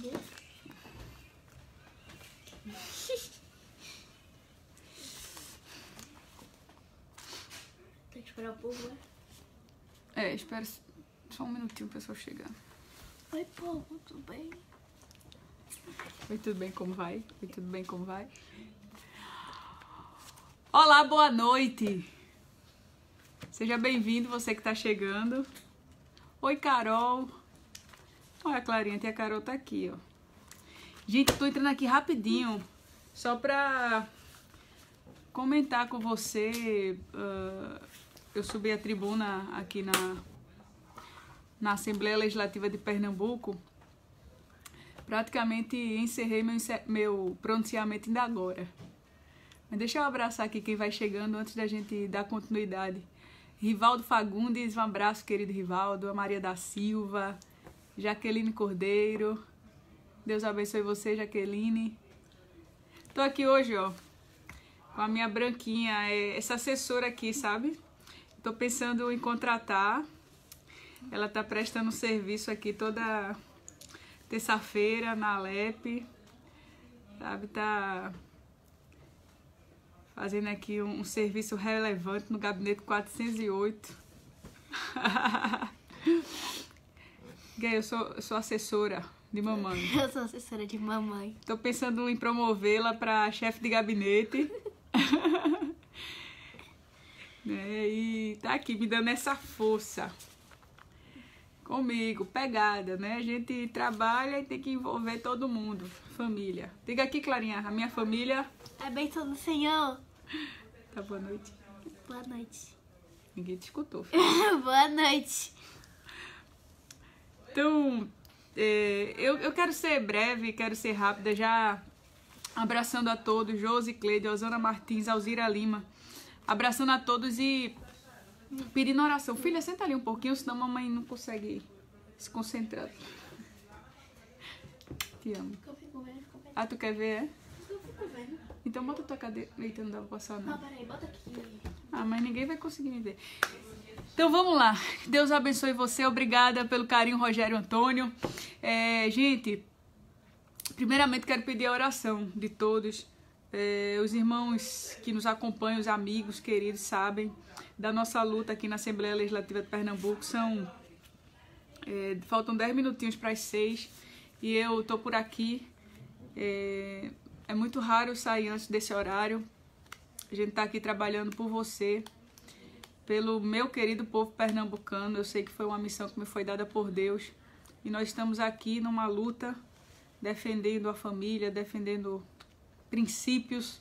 Tem que esperar um pouco, né? É, espera só um minutinho o pessoal chegar. Oi, povo, tudo bem? Oi, tudo bem? Como vai? Oi, tudo bem? Como vai? Olá, boa noite! Seja bem-vindo, você que tá chegando. Oi, Carol. Olha a Clarinha, a tia Carol tá aqui, ó. Gente, eu tô entrando aqui rapidinho, só pra comentar com você. ah, eu subi a tribuna aqui na, na Assembleia Legislativa de Pernambuco. Praticamente encerrei meu, meu pronunciamento ainda agora. Mas deixa eu abraçar aqui quem vai chegando antes da gente dar continuidade. Rivaldo Fagundes, um abraço, querido Rivaldo. A Maria da Silva, Jaqueline Cordeiro. Deus abençoe você, Jaqueline. Tô aqui hoje, ó, com a minha branquinha, é, essa assessora aqui, sabe? Tô pensando em contratar. Ela tá prestando serviço aqui toda terça-feira na Alep. Sabe, tá fazendo aqui um, um serviço relevante no gabinete 408. Gay, eu sou, eu sou assessora de mamãe. Eu sou assessora de mamãe. Tô pensando em promovê-la para chefe de gabinete. né? E tá aqui me dando essa força. Comigo, pegada, né? A gente trabalha e tem que envolver todo mundo. Família. Diga aqui, Clarinha, a minha família. É bênção do Senhor. Tá boa noite. Boa noite. Ninguém te escutou. Boa noite. Então, é, eu, eu quero ser breve, quero ser rápida, já abraçando a todos, Josi Cleide, Osana Martins, Alzira Lima, abraçando a todos e pedindo oração. Filha, senta ali um pouquinho, senão a mamãe não consegue se concentrar. Te amo. Ah, tu quer ver, é? Eu fico vendo. Então bota tua cadeira. Eita, não dá pra passar, Não, não. peraí, bota aqui. Ah, mas ninguém vai conseguir me ver. Então vamos lá. Deus abençoe você. Obrigada pelo carinho, Rogério Antônio. É, gente, primeiramente quero pedir a oração de todos. É, os irmãos que nos acompanham, os amigos queridos, sabem da nossa luta aqui na Assembleia Legislativa de Pernambuco. São. é, faltam 10 minutinhos para as 6 e eu tô por aqui. É, é muito raro sair antes desse horário. A gente tá aqui trabalhando por você, pelo meu querido povo pernambucano. Eu sei que foi uma missão que me foi dada por Deus. E nós estamos aqui numa luta, defendendo a família, defendendo princípios.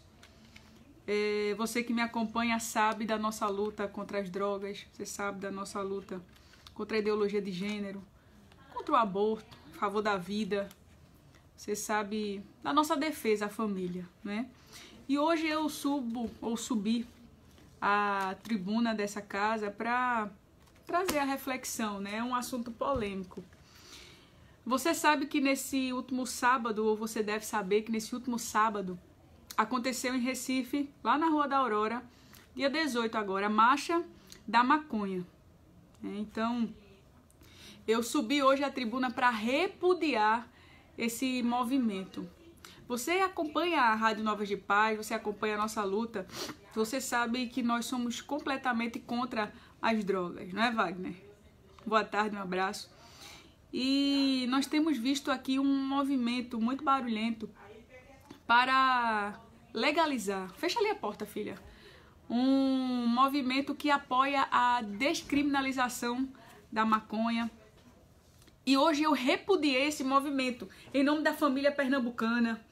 É, você que me acompanha sabe da nossa luta contra as drogas, você sabe da nossa luta contra a ideologia de gênero, contra o aborto, a favor da vida. Você sabe da nossa defesa à família, né? E hoje eu subo ou subi a tribuna dessa casa para trazer a reflexão, né? É um assunto polêmico. Você sabe que nesse último sábado, ou você deve saber que nesse último sábado, aconteceu em Recife, lá na Rua da Aurora, dia 18 agora, a Marcha da Maconha. Então, eu subi hoje a tribuna para repudiar esse movimento. Você acompanha a Rádio Novas de Paz, você acompanha a nossa luta, você sabe que nós somos completamente contra as drogas, não é, Wagner? Boa tarde, um abraço. E nós temos visto aqui um movimento muito barulhento para legalizar. Fecha ali a porta, filha. Um movimento que apoia a descriminalização da maconha. E hoje eu repudiei esse movimento em nome da família pernambucana,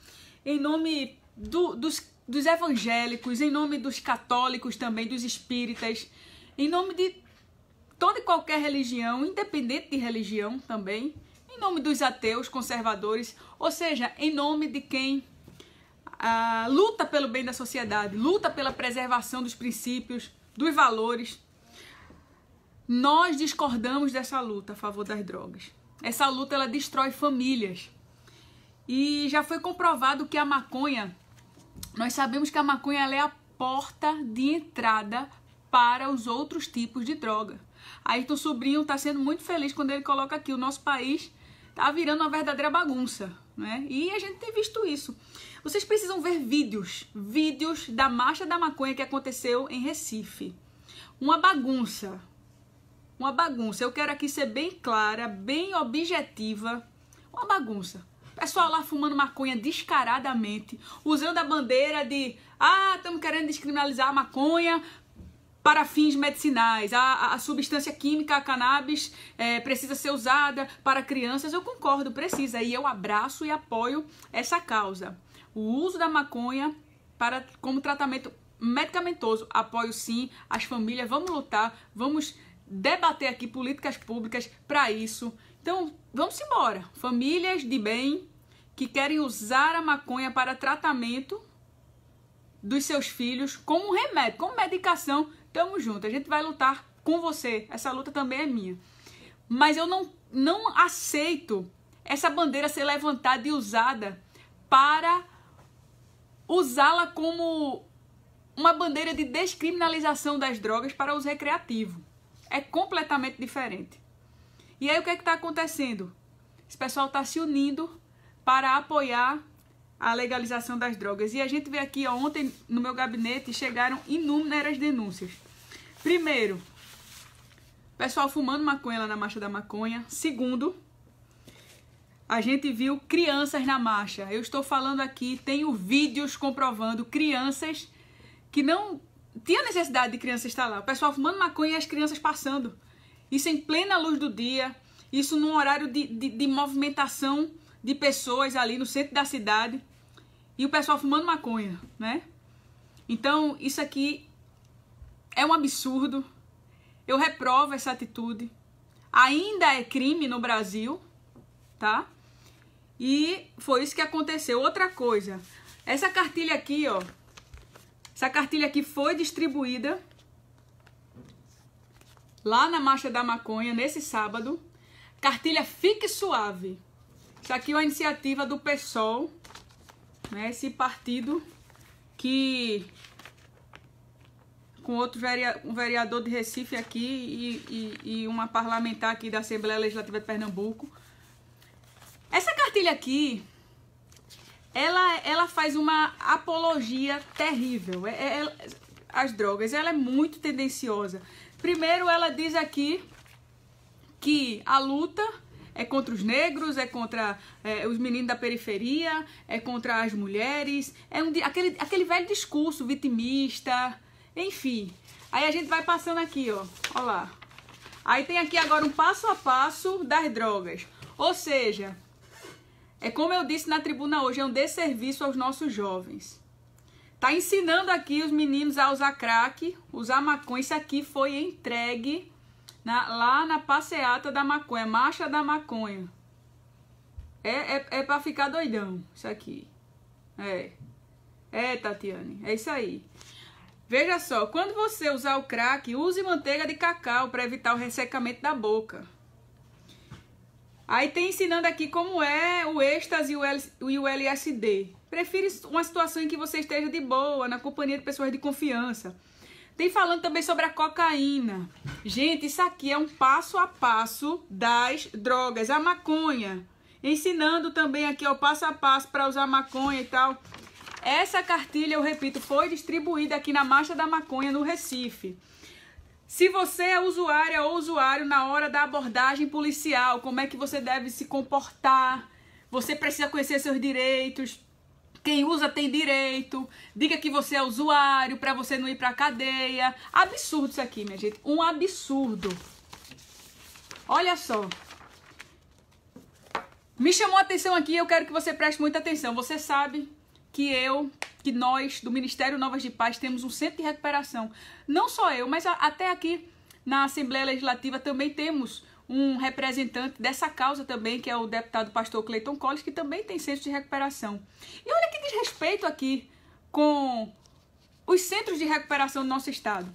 em nome do- dos, dos evangélicos, em nome dos católicos também, dos espíritas, em nome de toda e qualquer religião, independente de religião também, em nome dos ateus, conservadores, ou seja, em nome de quem ah, luta pelo bem da sociedade, luta pela preservação dos princípios, dos valores. Nós discordamos dessa luta a favor das drogas. Essa luta ela destrói famílias. E já foi comprovado que a maconha, nós sabemos que a maconha é a porta de entrada para os outros tipos de droga. Ayrton Sobrinho está sendo muito feliz quando ele coloca aqui o nosso país tá virando uma verdadeira bagunça, né? E a gente tem visto isso. Vocês precisam ver vídeos, vídeos da marcha da maconha que aconteceu em Recife. Uma bagunça. Uma bagunça. Eu quero aqui ser bem clara, bem objetiva. Uma bagunça. Pessoal lá fumando maconha descaradamente, usando a bandeira de ah, estamos querendo descriminalizar a maconha para fins medicinais. A, a substância química, a cannabis, é, precisa ser usada para crianças. Eu concordo, precisa. E eu abraço e apoio essa causa. O uso da maconha para como tratamento medicamentoso, apoio sim. As famílias, vamos lutar, vamos debater aqui políticas públicas para isso. Então, vamos embora. Famílias de bem que querem usar a maconha para tratamento dos seus filhos como remédio, como medicação, tamo junto. A gente vai lutar com você. Essa luta também é minha. Mas eu não, não aceito essa bandeira ser levantada e usada para usá-la como uma bandeira de descriminalização das drogas para uso recreativo. É completamente diferente. E aí o que é que está acontecendo? Esse pessoal está se unindo para apoiar a legalização das drogas. E a gente vê aqui, ó, ontem no meu gabinete chegaram inúmeras denúncias. Primeiro, pessoal fumando maconha lá na marcha da maconha. Segundo, a gente viu crianças na marcha. Eu estou falando aqui, tenho vídeos comprovando crianças que não tinha necessidade de criança estar lá. O pessoal fumando maconha e as crianças passando. Isso em plena luz do dia, isso num horário de, de, de movimentação de pessoas ali no centro da cidade. E o pessoal fumando maconha, né? Então, isso aqui é um absurdo. Eu reprovo essa atitude. Ainda é crime no Brasil, tá? E foi isso que aconteceu. Outra coisa, essa cartilha aqui, ó, essa cartilha aqui foi distribuída lá na Marcha da Maconha, nesse sábado. Cartilha Fique Suave. Isso aqui é uma iniciativa do PSOL, né? Esse partido que com outro vereador, um vereador de Recife aqui e, e, e uma parlamentar aqui da Assembleia Legislativa de Pernambuco. Essa cartilha aqui ela, ela faz uma apologia terrível. É, é, as drogas, ela é muito tendenciosa. Primeiro, ela diz aqui que a luta é contra os negros, é contra é, os meninos da periferia, é contra as mulheres, é um, aquele, aquele velho discurso vitimista, enfim. Aí a gente vai passando aqui, ó, ó lá. Aí tem aqui agora um passo a passo das drogas. Ou seja, é como eu disse na tribuna hoje, é um desserviço aos nossos jovens. Tá ensinando aqui os meninos a usar crack, usar maconha. Isso aqui foi entregue na, lá na passeata da maconha, marcha da maconha. É, é, é pra ficar doidão, isso aqui. É. É, Tatiane, é isso aí. Veja só, quando você usar o crack, use manteiga de cacau para evitar o ressecamento da boca. Aí tem ensinando aqui como é o êxtase e o LSD. Prefiro uma situação em que você esteja de boa, na companhia de pessoas de confiança. Tem falando também sobre a cocaína. Gente, isso aqui é um passo a passo das drogas. A maconha. Ensinando também aqui o passo a passo para usar maconha e tal. Essa cartilha, eu repito, foi distribuída aqui na Marcha da Maconha no Recife. Se você é usuária ou usuário na hora da abordagem policial, como é que você deve se comportar? Você precisa conhecer seus direitos. Quem usa tem direito. Diga que você é usuário para você não ir para cadeia. Absurdo isso aqui, minha gente. Um absurdo. Olha só. Me chamou a atenção aqui, eu quero que você preste muita atenção. Você sabe que eu que nós, do Ministério Novas de Paz, temos um centro de recuperação. Não só eu, mas até aqui na Assembleia Legislativa também temos um representante dessa causa também, que é o deputado pastor Cleiton Collins, que também tem centro de recuperação. E olha que desrespeito aqui com os centros de recuperação do nosso estado.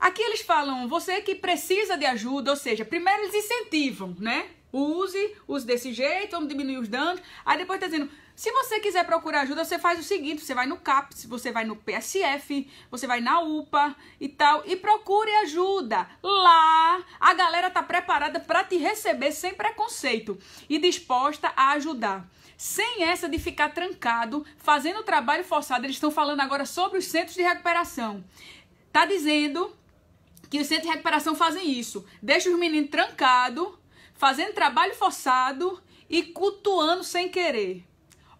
Aqui eles falam, você que precisa de ajuda, ou seja, primeiro eles incentivam, né? Use, use desse jeito, vamos diminuir os danos. Aí depois tá dizendo, Se você quiser procurar ajuda, você faz o seguinte: você vai no CAPS, você vai no PSF, você vai na UPA e tal, e procure ajuda. Lá, a galera tá preparada para te receber sem preconceito e disposta a ajudar. Sem essa de ficar trancado, fazendo trabalho forçado. Eles estão falando agora sobre os centros de recuperação. Tá dizendo que os centros de recuperação fazem isso. Deixa os meninos trancados, fazendo trabalho forçado e cultuando sem querer.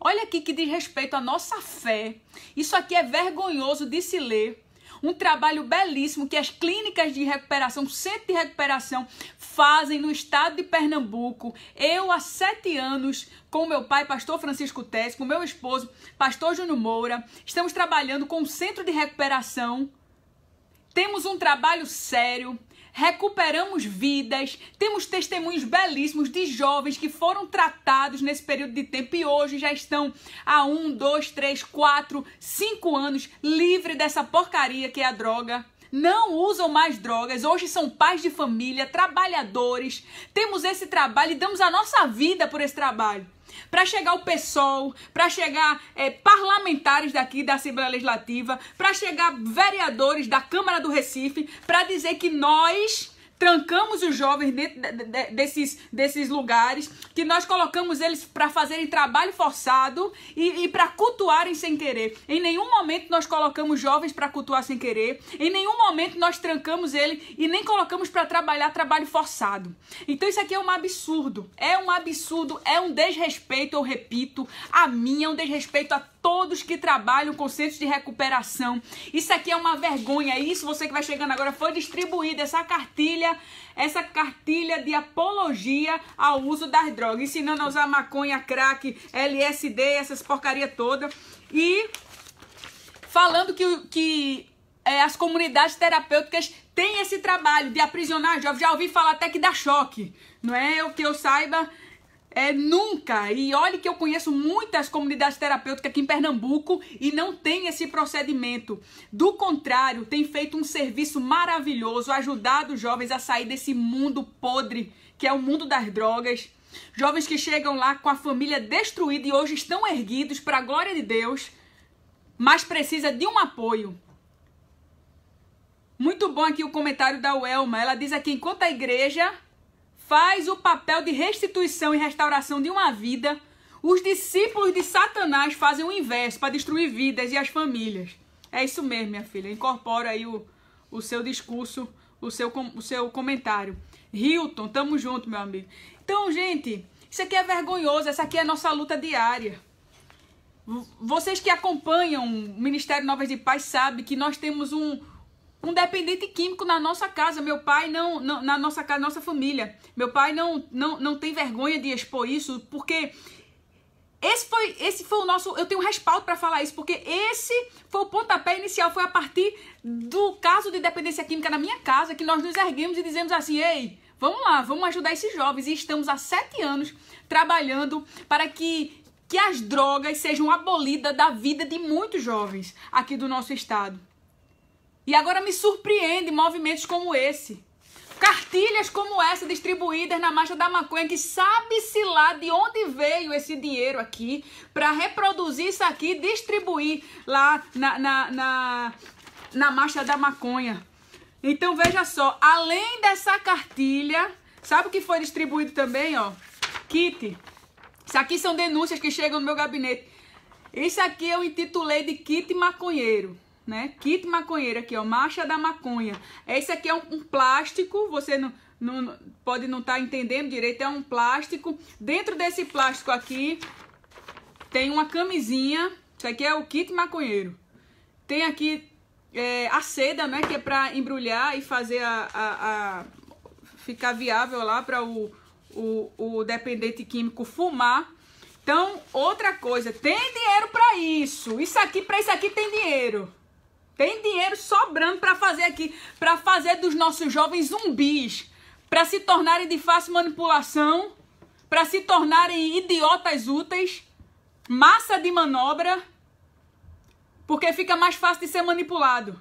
Olha aqui que diz respeito à nossa fé. Isso aqui é vergonhoso de se ler. Um trabalho belíssimo que as clínicas de recuperação, centro de recuperação, fazem no estado de Pernambuco. Eu, há sete anos, com meu pai, pastor Francisco Tess, com meu esposo, pastor Júnior Moura, estamos trabalhando com o centro de recuperação. Temos um trabalho sério, recuperamos vidas, temos testemunhos belíssimos de jovens que foram tratados nesse período de tempo e hoje já estão há um, dois, três, quatro, cinco anos livre dessa porcaria que é a droga. Não usam mais drogas, hoje são pais de família, trabalhadores. Temos esse trabalho e damos a nossa vida por esse trabalho para chegar o PSOL, para chegar é, parlamentares daqui da Assembleia Legislativa, para chegar vereadores da Câmara do Recife, para dizer que nós trancamos os jovens dentro de, de, desses, desses lugares, que nós colocamos eles para fazerem trabalho forçado e, e para cultuarem sem querer. Em nenhum momento nós colocamos jovens para cultuar sem querer, em nenhum momento nós trancamos ele e nem colocamos para trabalhar trabalho forçado. Então isso aqui é um absurdo, é um absurdo, é um desrespeito, eu repito, a mim, é um desrespeito a todos que trabalham com centros de recuperação. Isso aqui é uma vergonha. Isso você que vai chegando agora foi distribuída essa cartilha, essa cartilha de apologia ao uso das drogas, ensinando a usar maconha, crack, LSD, essas porcaria toda e falando que que é, as comunidades terapêuticas têm esse trabalho de aprisionar jovens. Já ouvi falar até que dá choque, não é? O que eu saiba, é, nunca. E olhe que eu conheço muitas comunidades terapêuticas aqui em Pernambuco e não tem esse procedimento. Do contrário, tem feito um serviço maravilhoso, ajudado os jovens a sair desse mundo podre que é o mundo das drogas. Jovens que chegam lá com a família destruída e hoje estão erguidos para a glória de Deus, mas precisa de um apoio. Muito bom aqui o comentário da Welma. Ela diz aqui: enquanto a igreja faz o papel de restituição e restauração de uma vida, os discípulos de Satanás fazem o inverso para destruir vidas e as famílias. É isso mesmo, minha filha. Incorpora aí o, o seu discurso, o seu, o seu comentário. Hilton, tamo junto, meu amigo. Então, gente, isso aqui é vergonhoso. Essa aqui é a nossa luta diária. Vocês que acompanham o Ministério Novas de Paz sabem que nós temos um, um dependente químico na nossa casa. Meu pai não, não na nossa casa, nossa família. Meu pai não, não, não tem vergonha de expor isso, porque esse foi, esse foi o nosso. Eu tenho um respaldo para falar isso, porque esse foi o pontapé inicial. Foi a partir do caso de dependência química na minha casa que nós nos erguemos e dizemos assim: ei, vamos lá, vamos ajudar esses jovens. E estamos há sete anos trabalhando para que, que as drogas sejam abolidas da vida de muitos jovens aqui do nosso estado. E agora me surpreende movimentos como esse. Cartilhas como essa distribuídas na Marcha da Maconha, que sabe-se lá de onde veio esse dinheiro aqui, para reproduzir isso aqui distribuir lá na, na, na, na Marcha da Maconha. Então veja só, além dessa cartilha, sabe o que foi distribuído também, ó? Kit. Isso aqui são denúncias que chegam no meu gabinete. Isso aqui eu intitulei de kit maconheiro né? Kit maconheiro aqui, ó, marcha da maconha. Esse aqui é um, um plástico, você não, não pode não estar tá entendendo direito, é um plástico. Dentro desse plástico aqui tem uma camisinha, isso aqui é o kit maconheiro. Tem aqui é, a seda, né, que é para embrulhar e fazer a, a, a ficar viável lá para o, o, o dependente químico fumar. Então, outra coisa, tem dinheiro para isso. Isso aqui, para isso aqui tem dinheiro. Tem dinheiro sobrando para fazer aqui, para fazer dos nossos jovens zumbis, para se tornarem de fácil manipulação, para se tornarem idiotas úteis, massa de manobra, porque fica mais fácil de ser manipulado.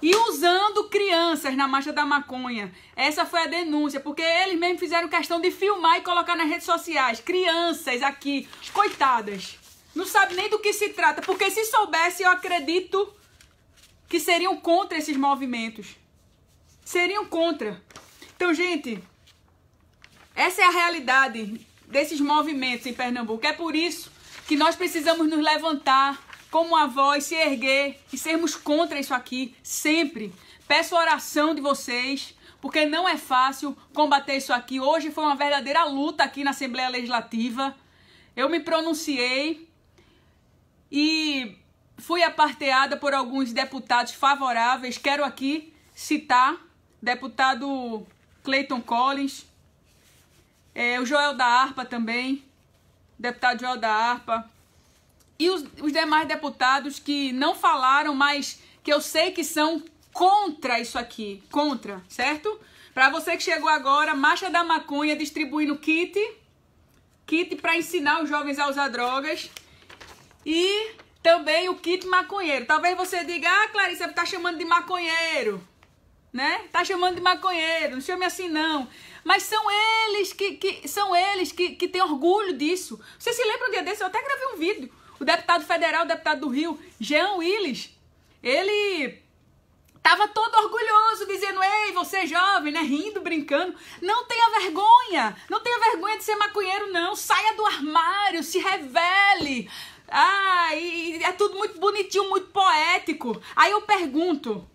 e usando crianças na marcha da maconha. Essa foi a denúncia, porque eles mesmos fizeram questão de filmar e colocar nas redes sociais. Crianças aqui, coitadas. Não sabe nem do que se trata, porque se soubesse, eu acredito que seriam contra esses movimentos. Seriam contra. Então, gente, essa é a realidade desses movimentos em Pernambuco. É por isso que nós precisamos nos levantar como a voz, se erguer e sermos contra isso aqui, sempre. Peço oração de vocês, porque não é fácil combater isso aqui. Hoje foi uma verdadeira luta aqui na Assembleia Legislativa. Eu me pronunciei e fui aparteada por alguns deputados favoráveis. Quero aqui citar deputado Clayton Collins, é, o Joel da Arpa também, deputado Joel da Arpa, e os, os demais deputados que não falaram, mas que eu sei que são contra isso aqui, contra, certo? Para você que chegou agora, Marcha da Maconha distribuindo kit, kit para ensinar os jovens a usar drogas e também o kit maconheiro. Talvez você diga, ah, Clarissa, tá chamando de maconheiro, né? Tá chamando de maconheiro, não chame assim não. Mas são eles que, que são eles que, que têm orgulho disso. Você se lembra um dia desse? Eu até gravei um vídeo o deputado federal, o deputado do Rio, Jean Willis, ele estava todo orgulhoso, dizendo: Ei, você é jovem, né? Rindo, brincando. Não tenha vergonha. Não tenha vergonha de ser maconheiro, não. Saia do armário, se revele. Ah, e é tudo muito bonitinho, muito poético. Aí eu pergunto.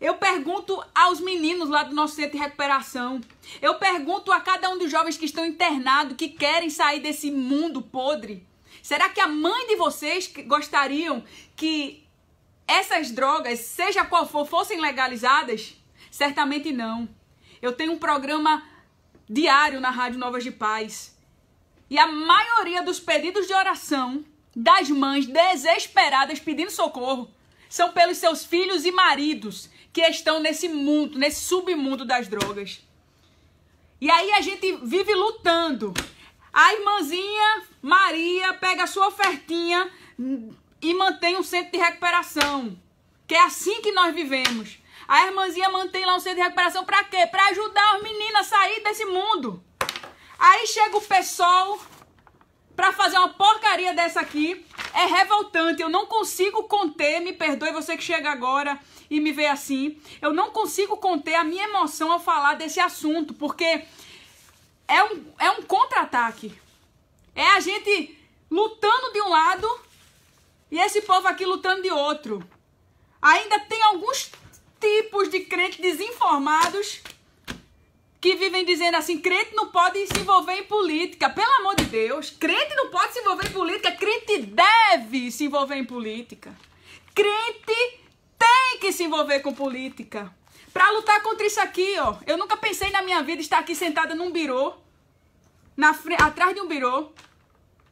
Eu pergunto aos meninos lá do nosso centro de recuperação. Eu pergunto a cada um dos jovens que estão internados, que querem sair desse mundo podre. Será que a mãe de vocês gostariam que essas drogas, seja qual for, fossem legalizadas? Certamente não. Eu tenho um programa diário na Rádio Novas de Paz. E a maioria dos pedidos de oração das mães desesperadas pedindo socorro são pelos seus filhos e maridos que estão nesse mundo, nesse submundo das drogas. E aí a gente vive lutando a irmãzinha Maria pega a sua ofertinha e mantém um centro de recuperação. Que é assim que nós vivemos. A irmãzinha mantém lá um centro de recuperação para quê? Para ajudar os meninos a sair desse mundo. Aí chega o pessoal para fazer uma porcaria dessa aqui. É revoltante. Eu não consigo conter, me perdoe você que chega agora e me vê assim. Eu não consigo conter a minha emoção ao falar desse assunto, porque é um, é um contra-ataque. É a gente lutando de um lado e esse povo aqui lutando de outro. Ainda tem alguns tipos de crentes desinformados que vivem dizendo assim: crente não pode se envolver em política. Pelo amor de Deus, crente não pode se envolver em política, crente deve se envolver em política. Crente tem que se envolver com política. Para lutar contra isso aqui, ó. Eu nunca pensei na minha vida estar aqui sentada num birô, na atrás de um birô,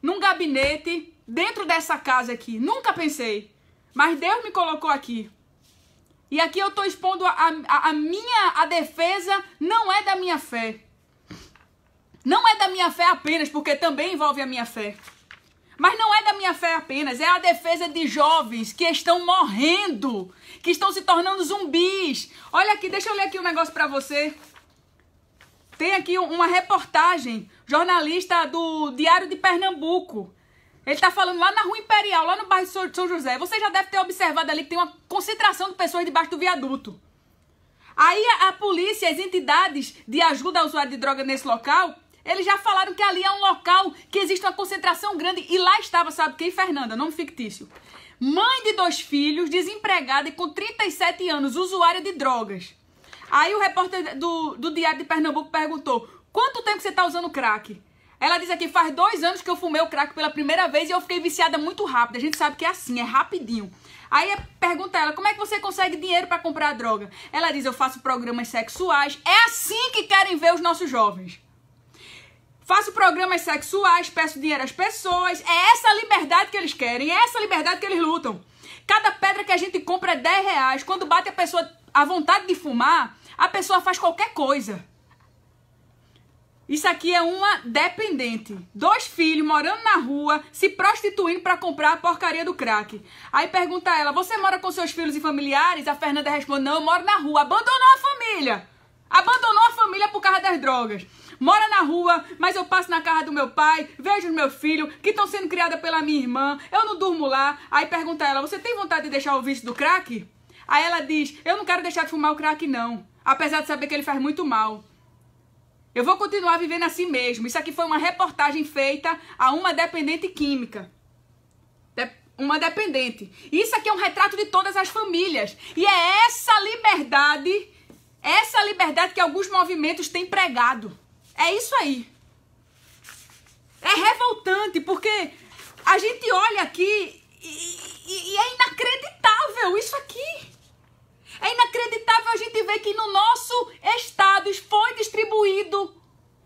num gabinete, dentro dessa casa aqui. Nunca pensei. Mas Deus me colocou aqui. E aqui eu estou expondo a, a, a, minha a defesa não é da minha fé. Não é da minha fé apenas, porque também envolve a minha fé. Mas não é da minha fé apenas, é a defesa de jovens que estão morrendo, que estão se tornando zumbis. Olha aqui, deixa eu ler aqui um negócio para você. Tem aqui uma reportagem, jornalista do Diário de Pernambuco. Ele está falando lá na Rua Imperial, lá no bairro de São José. Você já deve ter observado ali que tem uma concentração de pessoas debaixo do viaduto. Aí a, a polícia, as entidades de ajuda ao usuário de droga nesse local, eles já falaram que ali é um local que existe uma concentração grande. E lá estava, sabe quem? Fernanda, nome fictício. Mãe de dois filhos, desempregada e com 37 anos, usuária de drogas. Aí o repórter do, do Diário de Pernambuco perguntou: quanto tempo você está usando crack? Ela diz aqui: faz dois anos que eu fumei o crack pela primeira vez e eu fiquei viciada muito rápido. A gente sabe que é assim, é rapidinho. Aí pergunta ela: como é que você consegue dinheiro para comprar droga? Ela diz: eu faço programas sexuais. É assim que querem ver os nossos jovens. Faço programas sexuais, peço dinheiro às pessoas. É essa liberdade que eles querem, é essa liberdade que eles lutam. Cada pedra que a gente compra é 10 reais. Quando bate a pessoa a vontade de fumar, a pessoa faz qualquer coisa. Isso aqui é uma dependente. Dois filhos morando na rua, se prostituindo para comprar a porcaria do crack. Aí pergunta ela: Você mora com seus filhos e familiares? A Fernanda responde: Não, eu moro na rua. Abandonou a família. Abandonou a família por causa das drogas. Mora na rua, mas eu passo na casa do meu pai, vejo os meus filhos que estão sendo criados pela minha irmã. Eu não durmo lá. Aí pergunta ela: Você tem vontade de deixar o vício do crack? Aí ela diz: Eu não quero deixar de fumar o crack, não. Apesar de saber que ele faz muito mal. Eu vou continuar vivendo assim mesmo. Isso aqui foi uma reportagem feita a uma dependente química. De uma dependente. Isso aqui é um retrato de todas as famílias. E é essa liberdade, essa liberdade que alguns movimentos têm pregado. É isso aí. É revoltante, porque a gente olha aqui e, e, e é inacreditável isso aqui. É inacreditável a gente ver que no nosso estado foi distribuído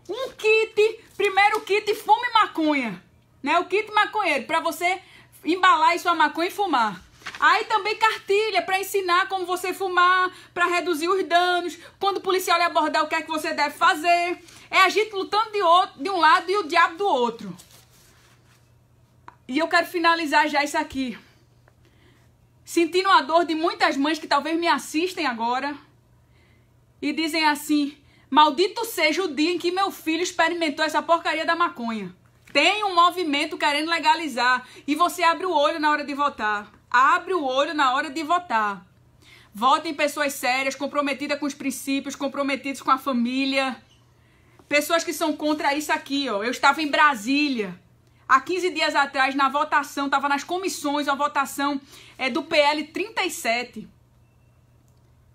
um kit, primeiro kit fume maconha, né? O kit maconheiro para você embalar sua maconha e fumar. Aí também cartilha para ensinar como você fumar, para reduzir os danos, quando o policial lhe abordar o que é que você deve fazer. É a gente lutando de, outro, de um lado e o diabo do outro. E eu quero finalizar já isso aqui sentindo a dor de muitas mães que talvez me assistem agora e dizem assim: Maldito seja o dia em que meu filho experimentou essa porcaria da maconha. Tem um movimento querendo legalizar e você abre o olho na hora de votar. Abre o olho na hora de votar. Votem pessoas sérias, comprometidas com os princípios, comprometidas com a família. Pessoas que são contra isso aqui, ó. Eu estava em Brasília há 15 dias atrás, na votação, estava nas comissões, a votação é, do PL 37,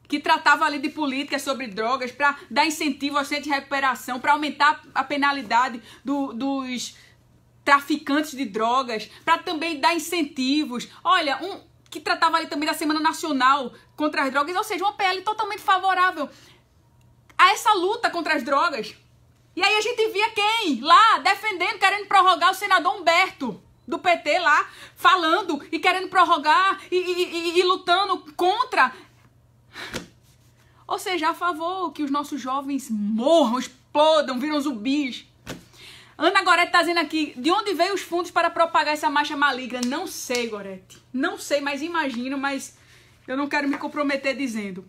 que tratava ali de políticas sobre drogas, para dar incentivo ao centro de recuperação, para aumentar a penalidade do, dos traficantes de drogas, para também dar incentivos. Olha, um que tratava ali também da Semana Nacional contra as Drogas, ou seja, uma PL totalmente favorável a essa luta contra as drogas. E aí a gente via quem lá defendendo, querendo prorrogar o senador Humberto do PT lá, falando e querendo prorrogar e, e, e, e lutando contra. Ou seja, a favor que os nossos jovens morram, explodam, viram zumbis. Ana Gorete tá dizendo aqui, de onde veio os fundos para propagar essa marcha maligna? Não sei, Gorete. Não sei, mas imagino, mas eu não quero me comprometer dizendo.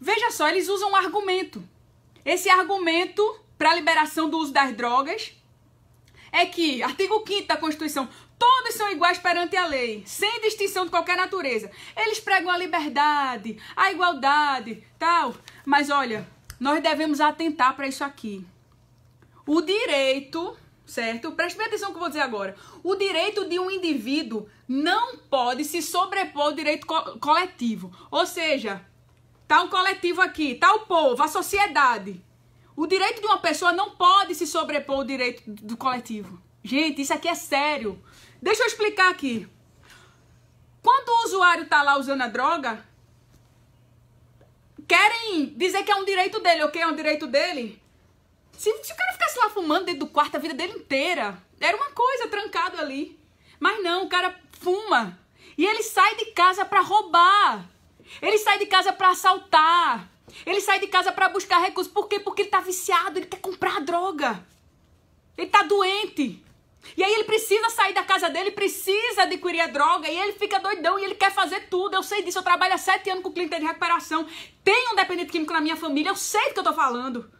Veja só, eles usam um argumento. Esse argumento para a liberação do uso das drogas é que, artigo 5 da Constituição, todos são iguais perante a lei, sem distinção de qualquer natureza. Eles pregam a liberdade, a igualdade, tal. Mas olha, nós devemos atentar para isso aqui. O direito, certo? Preste bem atenção no que eu vou dizer agora. O direito de um indivíduo não pode se sobrepor ao direito co coletivo. Ou seja, Tá um coletivo aqui, tá o povo, a sociedade. O direito de uma pessoa não pode se sobrepor ao direito do coletivo. Gente, isso aqui é sério. Deixa eu explicar aqui. Quando o usuário tá lá usando a droga, querem dizer que é um direito dele, ok? É um direito dele. Se, se o cara ficasse lá fumando dentro do quarto a vida dele inteira, era uma coisa trancado ali. Mas não, o cara fuma. E ele sai de casa para roubar. Ele sai de casa para assaltar. Ele sai de casa para buscar recursos. Por quê? Porque ele tá viciado, ele quer comprar droga. Ele tá doente. E aí ele precisa sair da casa dele, precisa adquirir a droga, e ele fica doidão e ele quer fazer tudo. Eu sei disso, eu trabalho há sete anos com clínica de recuperação. Tenho um dependente químico na minha família, eu sei do que eu tô falando.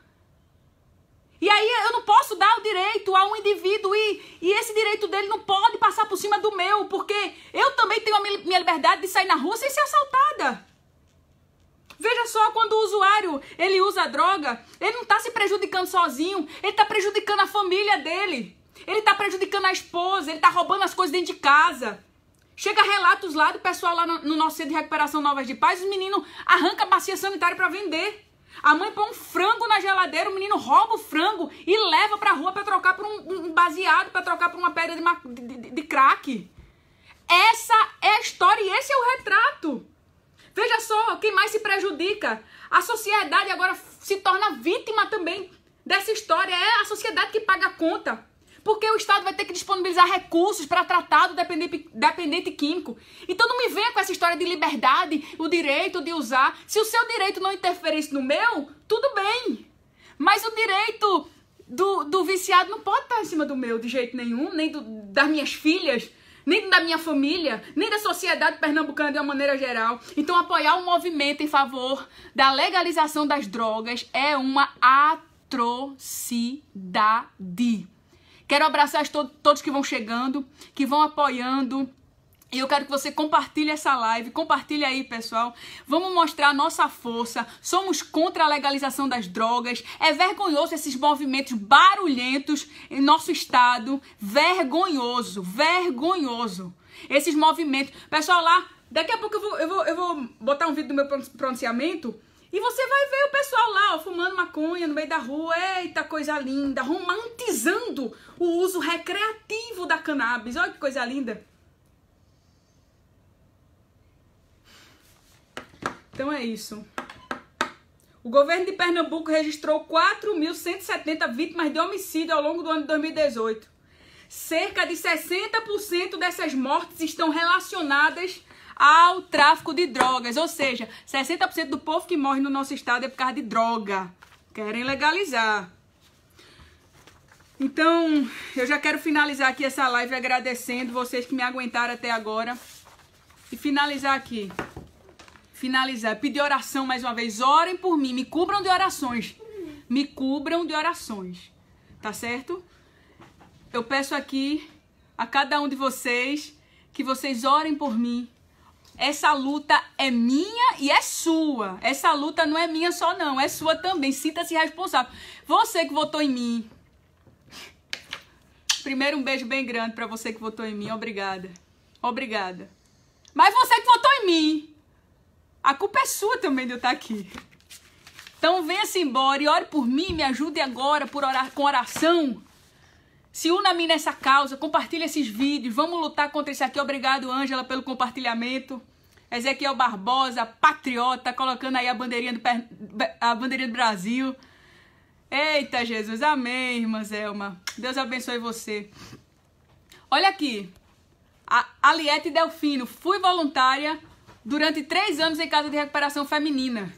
E aí eu não posso dar o direito a um indivíduo e, e esse direito dele não pode passar por cima do meu, porque eu também tenho a minha liberdade de sair na rua sem ser assaltada. Veja só, quando o usuário ele usa droga, ele não está se prejudicando sozinho, ele está prejudicando a família dele. Ele está prejudicando a esposa, ele está roubando as coisas dentro de casa. Chega relatos lá do pessoal lá no, no nosso centro de recuperação Novas de Paz, os meninos arrancam a bacia sanitária para vender. A mãe põe um frango na geladeira, o menino rouba o frango e leva pra rua para trocar por um, um baseado, para trocar por uma pedra de, de, de crack. Essa é a história e esse é o retrato. Veja só, quem mais se prejudica? A sociedade agora se torna vítima também dessa história. É a sociedade que paga a conta. Porque o Estado vai ter que disponibilizar recursos para tratar do dependente, dependente químico. Então não me venha com essa história de liberdade, o direito de usar. Se o seu direito não interferisse no meu, tudo bem. Mas o direito do, do viciado não pode estar em cima do meu de jeito nenhum, nem do, das minhas filhas, nem da minha família, nem da sociedade pernambucana de uma maneira geral. Então, apoiar um movimento em favor da legalização das drogas é uma atrocidade. Quero abraçar todos que vão chegando, que vão apoiando. E eu quero que você compartilhe essa live, compartilhe aí, pessoal. Vamos mostrar a nossa força. Somos contra a legalização das drogas. É vergonhoso esses movimentos barulhentos em nosso estado. Vergonhoso, vergonhoso. Esses movimentos. Pessoal, lá, daqui a pouco eu vou, eu vou, eu vou botar um vídeo do meu pronunciamento. E você vai ver o pessoal lá, ó, fumando maconha no meio da rua. Eita, coisa linda. Romantizando o uso recreativo da cannabis. Olha que coisa linda. Então é isso. O governo de Pernambuco registrou 4.170 vítimas de homicídio ao longo do ano de 2018. Cerca de 60% dessas mortes estão relacionadas ao tráfico de drogas, ou seja, 60% do povo que morre no nosso estado é por causa de droga. Querem legalizar. Então, eu já quero finalizar aqui essa live agradecendo vocês que me aguentaram até agora. E finalizar aqui finalizar, pedir oração mais uma vez. Orem por mim, me cubram de orações. Me cubram de orações. Tá certo? Eu peço aqui a cada um de vocês que vocês orem por mim. Essa luta é minha e é sua. Essa luta não é minha só não, é sua também. Sinta-se responsável. Você que votou em mim. Primeiro um beijo bem grande para você que votou em mim. Obrigada. Obrigada. Mas você que votou em mim. A culpa é sua também de eu estar aqui. Então venha-se embora e ore por mim, me ajude agora por orar, com oração. Se mim nessa causa, compartilhe esses vídeos, vamos lutar contra isso aqui. Obrigado, Ângela, pelo compartilhamento. Ezequiel Barbosa, patriota, colocando aí a bandeirinha do, a bandeirinha do Brasil. Eita, Jesus, amém, irmã Zelma. Deus abençoe você. Olha aqui, a Aliette Delfino, fui voluntária durante três anos em casa de recuperação feminina.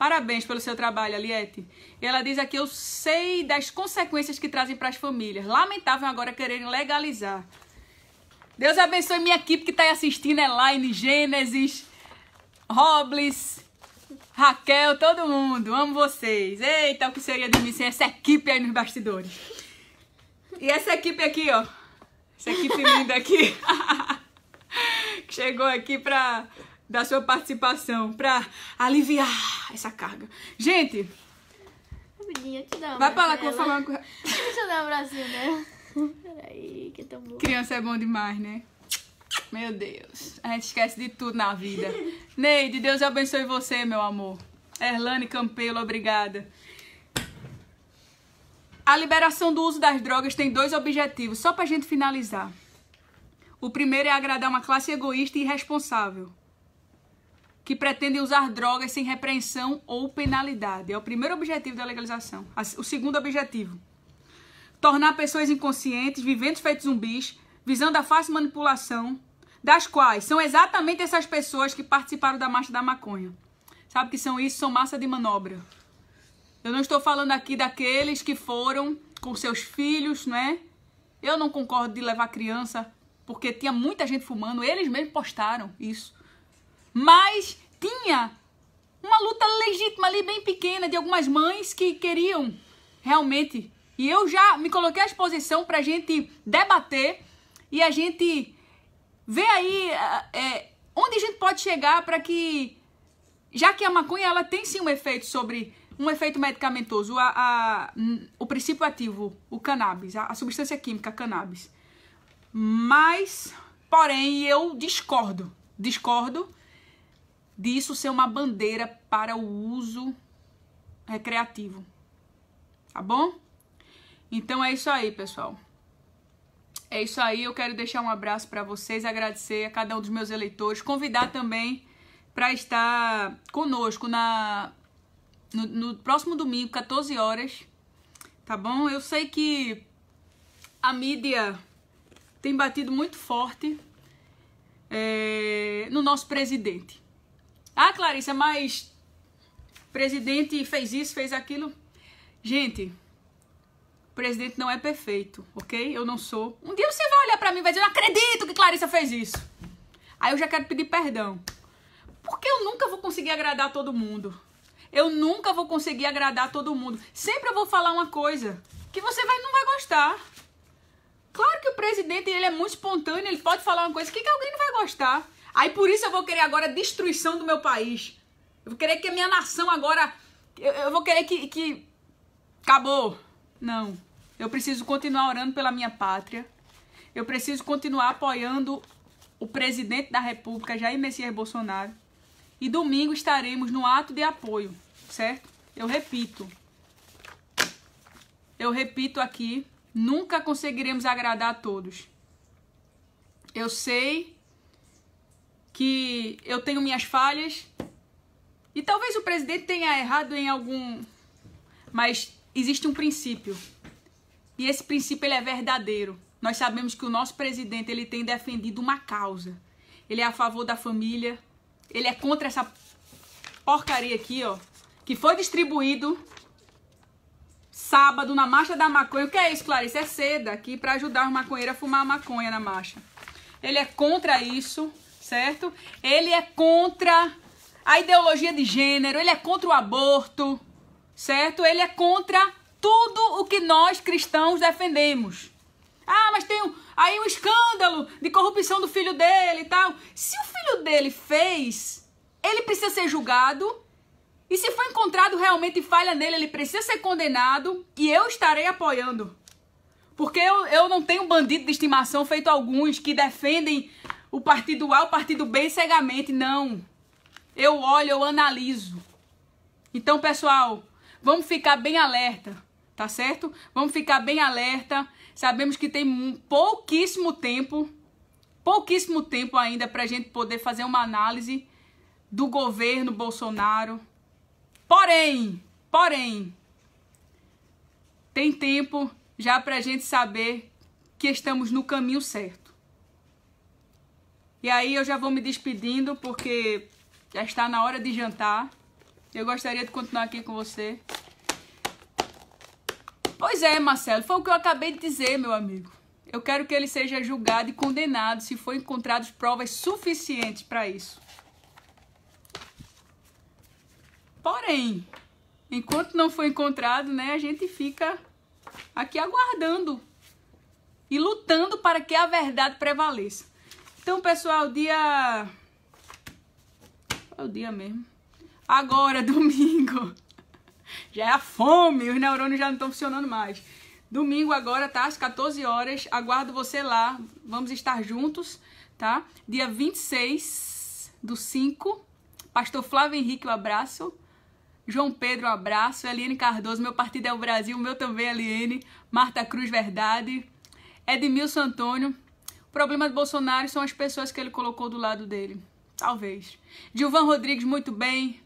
Parabéns pelo seu trabalho, Aliette. Ela diz aqui: Eu sei das consequências que trazem para as famílias. Lamentável agora quererem legalizar. Deus abençoe minha equipe que está aí assistindo: Elaine, Gênesis, Robles, Raquel, todo mundo. Amo vocês. Eita, o que seria de mim sem essa equipe aí nos bastidores? E essa equipe aqui, ó. Essa equipe linda aqui. que chegou aqui para da sua participação para aliviar essa carga. Gente, Rapidinho, te um vai pra lá que eu vou falar uma coisa. Deixa eu dar um abracinho né? Peraí, que tão bom. Criança é bom demais, né? Meu Deus, a gente esquece de tudo na vida. Neide, Deus abençoe você, meu amor. Erlane Campelo, obrigada. A liberação do uso das drogas tem dois objetivos, só pra gente finalizar. O primeiro é agradar uma classe egoísta e irresponsável que pretendem usar drogas sem repreensão ou penalidade. É o primeiro objetivo da legalização. O segundo objetivo, tornar pessoas inconscientes, viventes feitos zumbis, visando a fácil manipulação, das quais são exatamente essas pessoas que participaram da marcha da maconha. Sabe que são isso? São massa de manobra. Eu não estou falando aqui daqueles que foram com seus filhos, não é? Eu não concordo de levar criança, porque tinha muita gente fumando, eles mesmos postaram isso. Mas tinha uma luta legítima ali, bem pequena, de algumas mães que queriam realmente. E eu já me coloquei à disposição para a gente debater e a gente ver aí é, onde a gente pode chegar para que, já que a maconha ela tem sim um efeito sobre um efeito medicamentoso, a, a o princípio ativo, o cannabis, a, a substância química cannabis. Mas, porém, eu discordo, discordo disso ser uma bandeira para o uso recreativo. Tá bom? Então é isso aí, pessoal. É isso aí, eu quero deixar um abraço para vocês, agradecer a cada um dos meus eleitores, convidar também para estar conosco na no, no, próximo domingo, 14 horas. Tá bom? Eu sei que a mídia tem batido muito forte é, no nosso presidente. Ah, Clarissa, mas presidente fez isso, fez aquilo. Gente, o presidente não é perfeito, ok? Eu não sou. Um dia você vai olhar para mim e vai dizer: Eu acredito que Clarissa fez isso. Aí eu já quero pedir perdão. Porque eu nunca vou conseguir agradar todo mundo. Eu nunca vou conseguir agradar todo mundo. Sempre eu vou falar uma coisa que você vai, não vai gostar. Claro que o presidente ele é muito espontâneo, ele pode falar uma coisa que, que alguém não vai gostar. Aí por isso eu vou querer agora a destruição do meu país. Eu vou querer que a minha nação agora. Eu, eu vou querer que, que. Acabou. Não. Eu preciso continuar orando pela minha pátria. Eu preciso continuar apoiando o presidente da República, Jair Messias Bolsonaro. E domingo estaremos no ato de apoio, certo? Eu repito. Eu repito aqui, nunca conseguiremos agradar a todos. Eu sei que eu tenho minhas falhas e talvez o presidente tenha errado em algum, mas existe um princípio. E esse princípio ele é verdadeiro. Nós sabemos que o nosso presidente ele tem defendido uma causa. Ele é a favor da família, ele é contra essa porcaria aqui, ó, que foi distribuído sábado na marcha da maconha. O que é isso, Clarice? É seda aqui para ajudar os maconheiros a fumar maconha na marcha. Ele é contra isso, certo? Ele é contra a ideologia de gênero, ele é contra o aborto, certo? Ele é contra tudo o que nós cristãos defendemos. Ah, mas tem um, aí um escândalo de corrupção do filho dele e tal. Se o filho dele fez, ele precisa ser julgado. E se for encontrado realmente falha nele, ele precisa ser condenado. E eu estarei apoiando. Porque eu, eu não tenho bandido de estimação feito alguns que defendem o partido A, o partido B cegamente. Não. Eu olho, eu analiso. Então, pessoal, vamos ficar bem alerta, tá certo? Vamos ficar bem alerta. Sabemos que tem pouquíssimo tempo, pouquíssimo tempo ainda para a gente poder fazer uma análise do governo Bolsonaro. Porém, porém, tem tempo já para a gente saber que estamos no caminho certo. E aí eu já vou me despedindo porque já está na hora de jantar. Eu gostaria de continuar aqui com você. Pois é, Marcelo, foi o que eu acabei de dizer, meu amigo. Eu quero que ele seja julgado e condenado se for encontradas provas suficientes para isso. Porém, enquanto não for encontrado, né, a gente fica aqui aguardando e lutando para que a verdade prevaleça. Então, pessoal, dia é o dia mesmo. Agora, domingo. Já é a fome, os neurônios já não estão funcionando mais. Domingo agora, tá? Às 14 horas. Aguardo você lá. Vamos estar juntos, tá? Dia 26 do 5. Pastor Flávio Henrique, um abraço. João Pedro, um abraço. Eliane Cardoso, meu partido é o Brasil, meu também, Eliane. Marta Cruz, verdade. Edmilson Antônio. O problema do Bolsonaro são as pessoas que ele colocou do lado dele. Talvez. Gilvan Rodrigues, muito bem.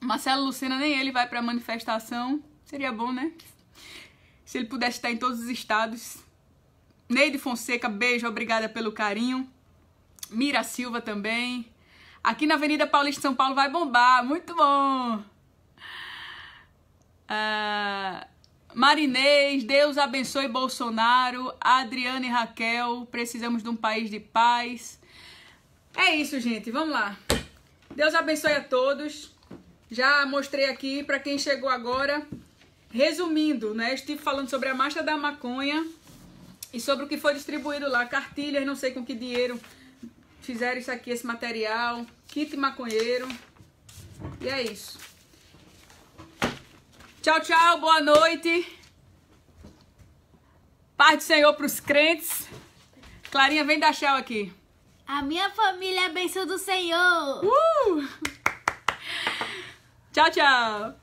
Marcelo Lucena, nem ele vai para a manifestação. Seria bom, né? Se ele pudesse estar em todos os estados. Neide Fonseca, beijo, obrigada pelo carinho. Mira Silva também. Aqui na Avenida Paulista São Paulo vai bombar, muito bom. Uh, Marinês, Deus abençoe Bolsonaro. Adriana e Raquel, precisamos de um país de paz. É isso, gente, vamos lá. Deus abençoe a todos. Já mostrei aqui para quem chegou agora. Resumindo, né? Estive falando sobre a marcha da maconha e sobre o que foi distribuído lá, cartilhas, não sei com que dinheiro fizeram isso aqui, esse material, kit maconheiro. E é isso. Tchau, tchau, boa noite. Paz do Senhor para os crentes. Clarinha, vem dar tchau aqui. A minha família é bênção do Senhor. Uh! Tchau, tchau.